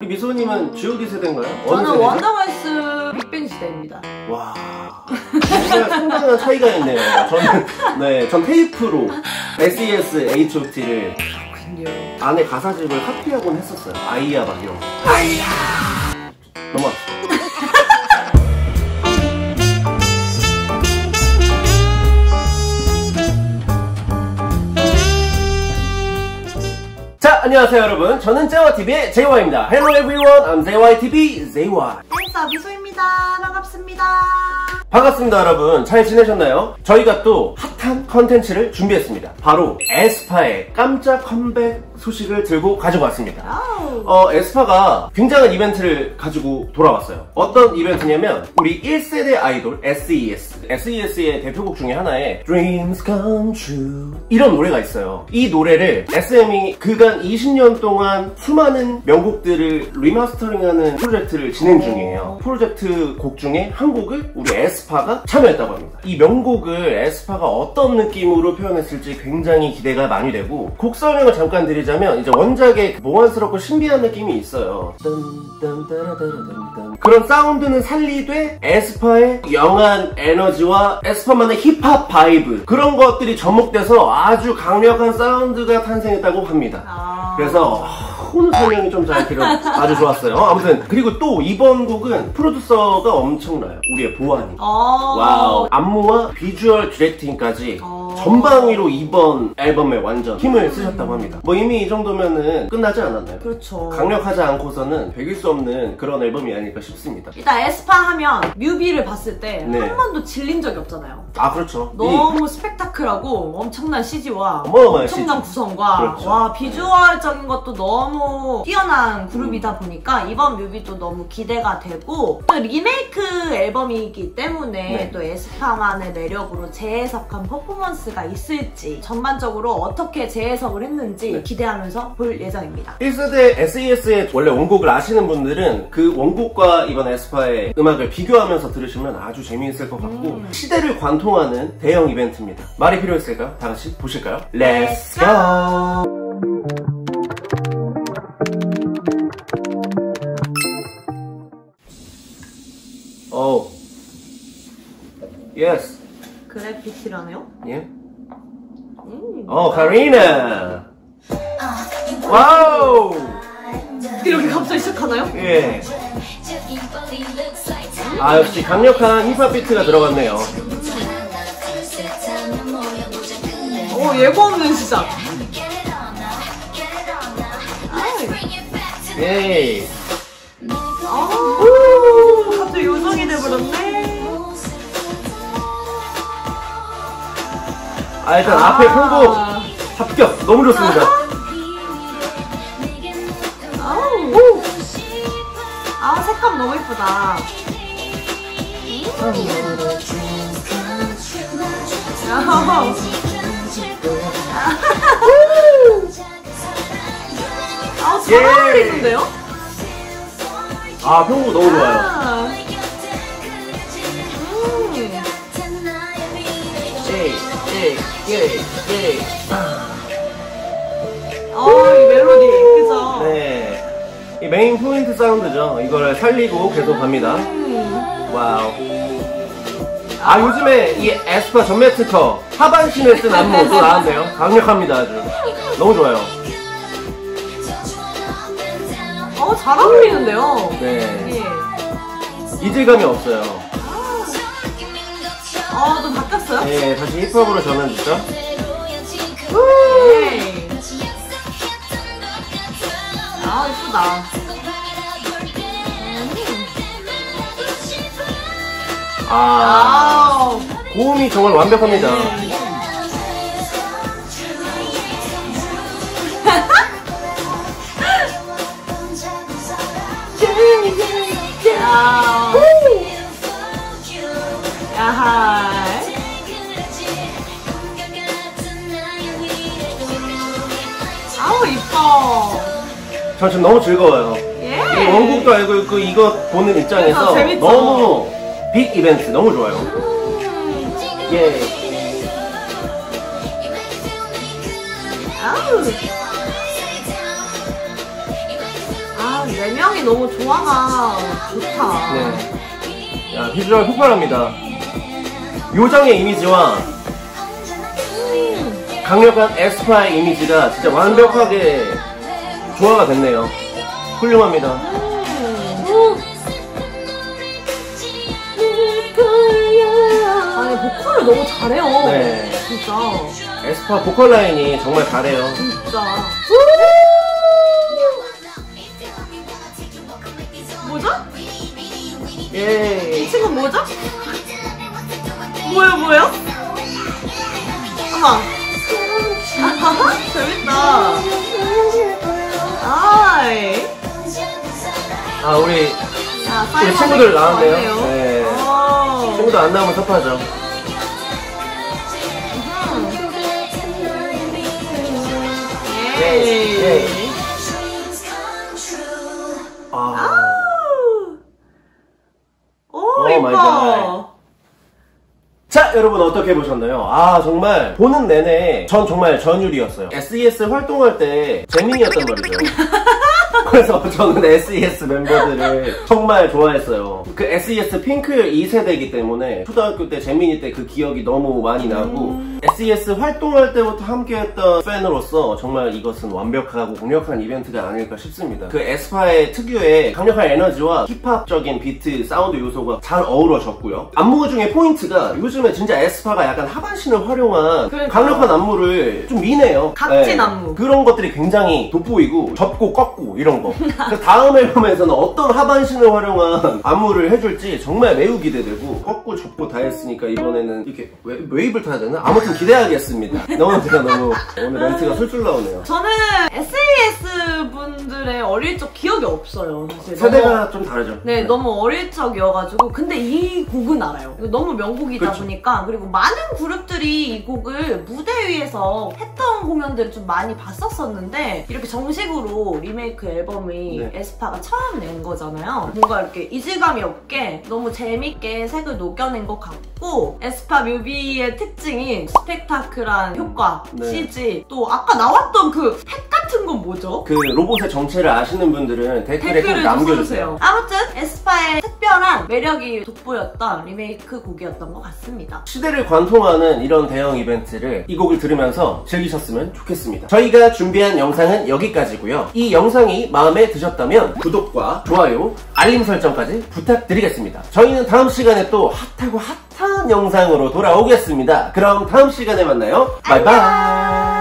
우리 미소님은 G.O.D 세대인가요? 어느 저는 세대죠? 원더걸스 빅뱅 시대입니다. 와 정말 상당한 차이가 있네요. 저는 네, 전 테이프로 SES H.O.T를. 안에 가사집을 카피하곤 했었어요. 아이야 막 이런 거. 아이야. 넘어갑시다. 안녕하세요 여러분. 저는 제와TV의 제와입니다. Hello everyone, I'm 제와TV 제와. 댄서 미소입니다. 반갑습니다. 반갑습니다 여러분 잘 지내셨나요? 저희가 또 핫한 컨텐츠를 준비했습니다 바로 에스파의 깜짝 컴백 소식을 들고 가지고 왔습니다. 아우. 어, 에스파가 굉장한 이벤트를 가지고 돌아왔어요. 어떤 이벤트냐면 우리 1세대 아이돌 SES SES의 대표곡 중에 하나에 Dreams Come True 이런 노래가 있어요. 이 노래를 SM이 그간 20년 동안 수많은 명곡들을 리마스터링하는 프로젝트를 진행 중이에요. 프로젝트 곡 중에 한 곡을 우리 에스파가 참여했다고 합니다. 이 명곡을 에스파가 어떤 느낌으로 표현했을지 굉장히 기대가 많이 되고 곡 설명을 잠깐 드리자 면 이제 원작의 그 몽환스럽고 신비한 느낌이 있어요. 그런 사운드는 살리되 에스파의 young한 에너지와 에스파만의 힙합 vibe 그런 것들이 접목돼서 아주 강력한 사운드가 탄생했다고 합니다. 아. 그래서 오늘 설명이 좀잘 필요 아주 좋았어요. 아무튼 그리고 또 이번 곡은 프로듀서가 엄청나요. 우리의 보아 언니. 어. 와우 안무와 비주얼 directing까지 어. 전방위로 이번 앨범에 완전 힘을 쓰셨다고 합니다. 뭐 이미 이 정도면은 끝나지 않았나요? 그렇죠. 강력하지 않고서는 배길 수 없는 그런 앨범이 아닐까 싶습니다. 일단 에스파 하면 뮤비를 봤을 때 한 네. 번도 질린 적이 없잖아요. 아 그렇죠. 이- 너무 스펙타클하고 엄청난 CG와 어마어마한 엄청난 CG. 구성과 그렇죠. 와 비주얼적인 것도 너무 뛰어난 그룹이다 보니까 이번 뮤비도 너무 기대가 되고 또 리메이크 앨범이기 때문에 네. 또 에스파만의 매력으로 재해석한 퍼포먼스 가 있을지 전반적으로 어떻게 재해석을 했는지 네. 기대하면서 볼 예정입니다. 1세대 SES의 원래 원곡을 아시는 분들은 그 원곡과 이번 에스파의 음악을 비교하면서 들으시면 아주 재미있을 것 같고 음. 시대를 관통하는 대형 이벤트입니다. 말이 필요했을까요? 다 같이 보실까요? Let's go! 오. Yes. 그래피티라네요? 예. 음. 어, 카리나. 와우. 이렇게 갑자기 시작하나요? 예. 아 역시 강력한 힙합 비트가 들어갔네요. 오 예고 없는 시작. 예. 아, 갑자기 요정이 돼버렸네. 아 일단 앞에 편곡 합격 너무 좋습니다. 아우. 아, 색감 너무 이쁘다. 야호. 아, 잘 예. 어울리는데요? 아 편곡 너무 좋아요. 아, 음. 예예예 어, 이 멜로디, 그죠? 네. 이 메인 포인트 사운드죠. 이걸 살리고 계속 갑니다. 음. 와우. 아 요즘에 이 에스파 전매 특허 하반신을 쓴 안무 또 나왔네요. 강력합니다 아주. 너무 좋아요. 어, 잘 어울리는데요? 네. 예. 이질감이 없어요. 어, 좀바 뀌었어요? 네, 다시 힙합으로 전환주죠. 예. 아, 이쁘다. 아, 아우. 고음이 정말 완벽합니다. 야. 야하. 전 지금 너무 즐거워요. 예. 이 원곡도 알고 있고 이거 보는 입장에서 재밌죠. 너무 빅 이벤트 너무 좋아요. 예. 아우. 아, 네 명이 너무 조화가 좋다. 네. 야, 비주얼 폭발합니다. 요정의 이미지와 강력한 에스파의 이미지가 진짜 완벽하게 조화가 됐네요. 훌륭합니다. 아니 보컬을 너무 잘해요. 네. 진짜. 에스파 보컬 라인이 정말 잘해요. 진짜. 뭐죠? 예. 이 친구 뭐죠? 뭐야 뭐야? 아마. 아하, 재밌다. 아이. 아, 우리 자, 우리 사이버 친구들 나왔네요. 왔네요. 네. 어. 친구도 안 나오면 섭하죠. 예. 예. 여러분 어떻게 보셨나요? 아, 정말 보는 내내 전 정말 전율이었어요. SES 활동할 때 잼민이었단 말이죠. 그래서 저는 SES 멤버들을 정말 좋아했어요. 그 SES 핑클 2세대이기 때문에 초등학교 때 잼민이 때 그 기억이 너무 많이 나고 SES 활동할 때부터 함께했던 팬으로서 정말 이것은 완벽하고 강력한 이벤트가 아닐까 싶습니다. 그 에스파의 특유의 강력한 에너지와 힙합적인 비트, 사운드 요소가 잘 어우러졌고요. 안무 중에 포인트가 요즘에 진짜 에스파가 약간 하반신을 활용한 그러니까요. 강력한 안무를 좀 미네요. 각진 안무. 그런 것들이 굉장히 돋보이고 접고 꺾고 이런 거. 그래서 다음 앨범에서는 어떤 하반신을 활용한 안무를 해줄지 정말 매우 기대되고 꺾고 접고 다 했으니까 이번에는 이렇게 웨, 웨이브를 타야 되나? 아무튼 기대하겠습니다. 너무 제가 너무 오늘 멘트가 술술 나오네요. 저는 SES 분들의 어릴 적 기억이 없어요. 사실. 너무- 세대가 좀 다르죠. 네, 너무 어릴 적이어가지고 근데 이 곡은 알아요. 너무 명곡이다 그쵸. 보니까 그리고 많은 그룹들이 이 곡을 무대 위에서 했던 공연들을 좀 많이 봤었었는데 이렇게 정식으로 리메이크 앨범이 네. 에스파가 처음 낸 거잖아요. 뭔가 이렇게 이질감이 없게 너무 재밌게 색을 녹여낸 것 같고 에스파 뮤비의 특징인 스펙타클한 효과, 네. CG 또 아까 나왔던 그펫 같은 건 뭐죠? 그 로봇의 정체를 아시는 분들은 댓글에 꼭 남겨주세요. 아무튼 에스파의 특별한 매력이 돋보였던 리메이크 곡이었던 것 같습니다. 시대를 관통하는 이런 대형 이벤트를 이 곡을 들으면서 즐기셨으면 좋겠습니다. 저희가 준비한 영상은 여기까지고요. 이 영상이 마음에 드셨다면 구독과 좋아요, 알림 설정까지 부탁드리겠습니다. 저희는 다음 시간에 또 핫하고 핫한 영상으로 돌아오겠습니다. 그럼 다음 시간에 만나요. 바이바이.